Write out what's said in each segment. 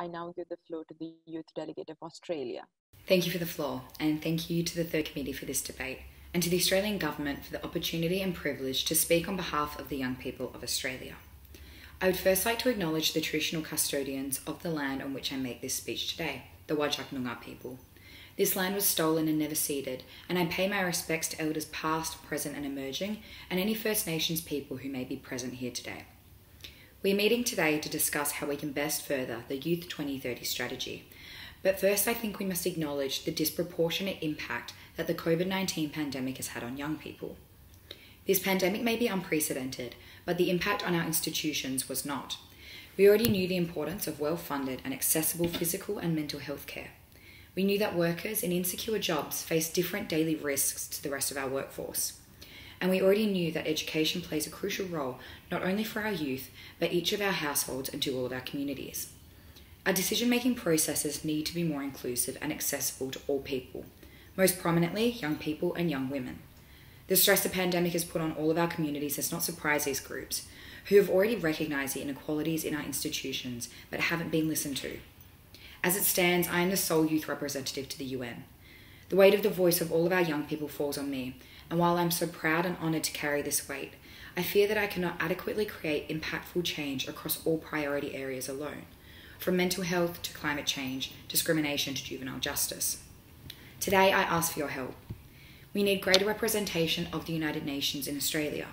I now give the floor to the Youth Delegate of Australia. Thank you for the floor, and thank you to the Third Committee for this debate, and to the Australian Government for the opportunity and privilege to speak on behalf of the young people of Australia. I would first like to acknowledge the traditional custodians of the land on which I make this speech today, the Whadjuk Noongar people. This land was stolen and never ceded, and I pay my respects to elders past, present, and emerging, and any First Nations people who may be present here today. We are meeting today to discuss how we can best further the Youth 2030 strategy. But first, I think we must acknowledge the disproportionate impact that the COVID 19 pandemic has had on young people. This pandemic may be unprecedented, but the impact on our institutions was not. We already knew the importance of well funded and accessible physical and mental health care. We knew that workers in insecure jobs face different daily risks to the rest of our workforce and we already knew that education plays a crucial role not only for our youth, but each of our households and to all of our communities. Our decision making processes need to be more inclusive and accessible to all people, most prominently young people and young women. The stress the pandemic has put on all of our communities has not surprised these groups, who have already recognised the inequalities in our institutions but haven't been listened to. As it stands, I am the sole youth representative to the UN. The weight of the voice of all of our young people falls on me, and while I'm so proud and honoured to carry this weight, I fear that I cannot adequately create impactful change across all priority areas alone, from mental health to climate change, discrimination to juvenile justice. Today, I ask for your help. We need greater representation of the United Nations in Australia.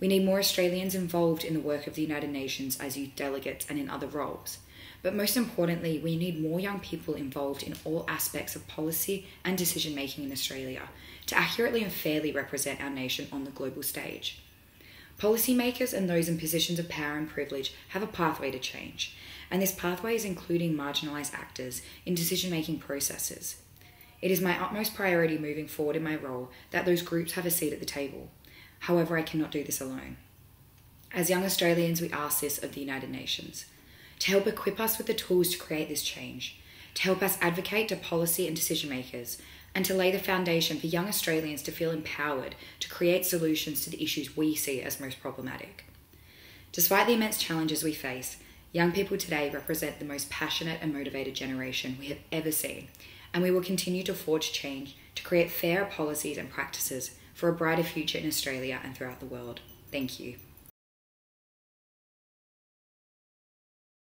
We need more Australians involved in the work of the United Nations as youth delegates and in other roles. But most importantly, we need more young people involved in all aspects of policy and decision making in Australia to accurately and fairly represent our nation on the global stage. Policymakers and those in positions of power and privilege have a pathway to change, and this pathway is including marginalised actors in decision making processes. It is my utmost priority moving forward in my role that those groups have a seat at the table. However, I cannot do this alone. As young Australians, we ask this of the United Nations to help equip us with the tools to create this change, to help us advocate to policy and decision makers, and to lay the foundation for young Australians to feel empowered to create solutions to the issues we see as most problematic. Despite the immense challenges we face, young people today represent the most passionate and motivated generation we have ever seen, and we will continue to forge change to create fairer policies and practices for a brighter future in Australia and throughout the world. Thank you.